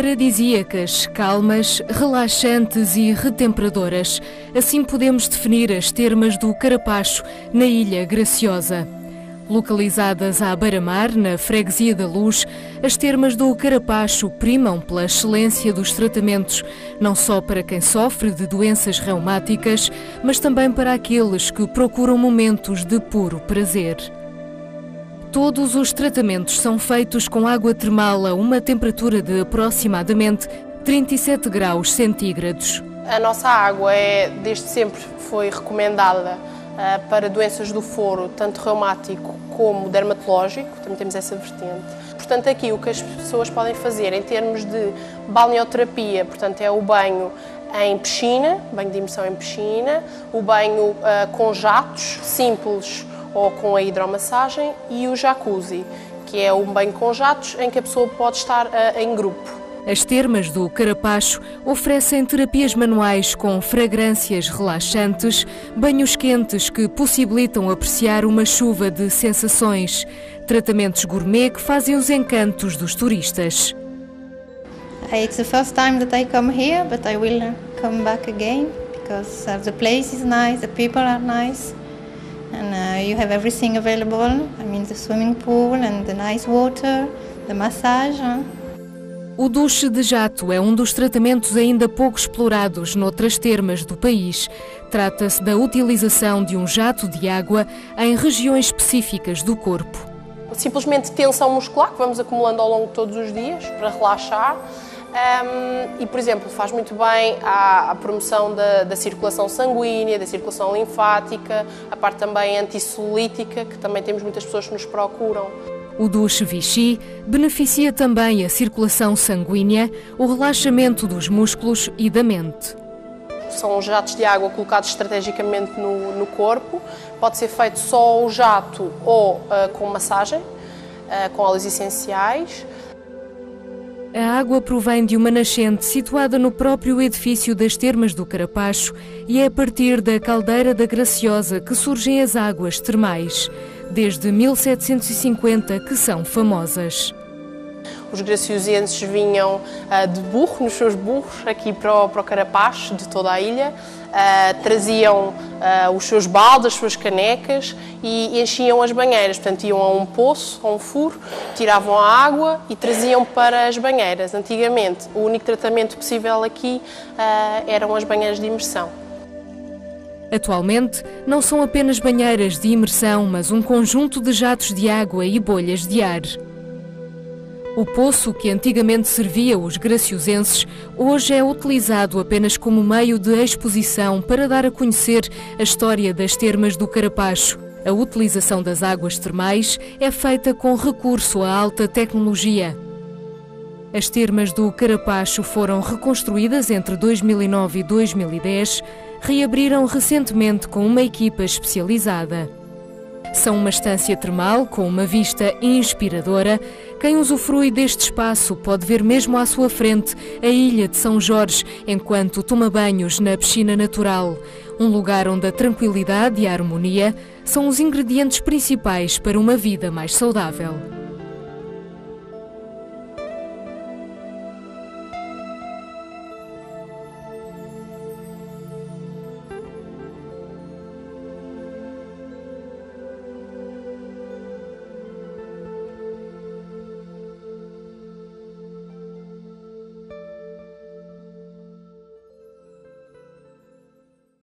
paradisíacas, calmas, relaxantes e retemperadoras. Assim podemos definir as termas do Carapacho, na Ilha Graciosa. Localizadas à beira-mar, na Freguesia da Luz, as termas do Carapacho primam pela excelência dos tratamentos, não só para quem sofre de doenças reumáticas, mas também para aqueles que procuram momentos de puro prazer. Todos os tratamentos são feitos com água termal a uma temperatura de aproximadamente 37 graus centígrados. A nossa água é, desde sempre foi recomendada eh, para doenças do foro, tanto reumático como dermatológico, também temos essa vertente. Portanto, aqui o que as pessoas podem fazer em termos de balneoterapia, portanto, é o banho em piscina, banho de imersão em piscina, o banho uh, com jatos simples ou com a hidromassagem e o jacuzzi, que é um banho com jatos em que a pessoa pode estar uh, em grupo. As termas do Carapacho oferecem terapias manuais com fragrâncias relaxantes, banhos quentes que possibilitam apreciar uma chuva de sensações, tratamentos gourmet que fazem os encantos dos turistas. It's the first time that I come here, but I will come back again because uh, the place is nice, the people are nice, and uh, you have everything available. I mean, the swimming pool and the nice water, the massage. O duche de jato é um dos tratamentos ainda pouco explorados noutras termas do país. Trata-se da utilização de um jato de água em regiões específicas do corpo. Simplesmente tensão muscular que vamos acumulando ao longo de todos os dias para relaxar. Um, e, por exemplo, faz muito bem à, à promoção da, da, circulação sanguínea, da circulação linfática, a parte também antissolítica, que também temos muitas pessoas que nos procuram. O duche Vichy beneficia também a circulação sanguínea, o relaxamento dos músculos e da mente. São jatos de água colocados estrategicamente no, no corpo. Pode ser feito só o jato ou uh, com massagem, uh, com óleos essenciais. A água provém de uma nascente situada no próprio edifício das Termas do Carapacho e é a partir da caldeira da Graciosa que surgem as águas termais desde 1750 que são famosas. Os graciosenses vinham uh, de burro, nos seus burros, aqui para o, para o Carapacho, de toda a ilha, uh, traziam uh, os seus baldes, as suas canecas e enchiam as banheiras. Portanto, iam a um poço, a um furo, tiravam a água e traziam para as banheiras. Antigamente, o único tratamento possível aqui eram as banheiras de imersão. Atualmente, não são apenas banheiras de imersão, mas um conjunto de jatos de água e bolhas de ar. O poço que antigamente servia os graciosenses hoje é utilizado apenas como meio de exposição para dar a conhecer a história das termas do Carapacho. A utilização das águas termais é feita com recurso à alta tecnologia. As termas do Carapacho foram reconstruídas entre 2009 e 2010 reabriram recentemente com uma equipa especializada. São uma estância termal com uma vista inspiradora. Quem usufrui deste espaço pode ver mesmo à sua frente a ilha de São Jorge enquanto toma banhos na piscina natural. Um lugar onde a tranquilidade e a harmonia são os ingredientes principais para uma vida mais saudável.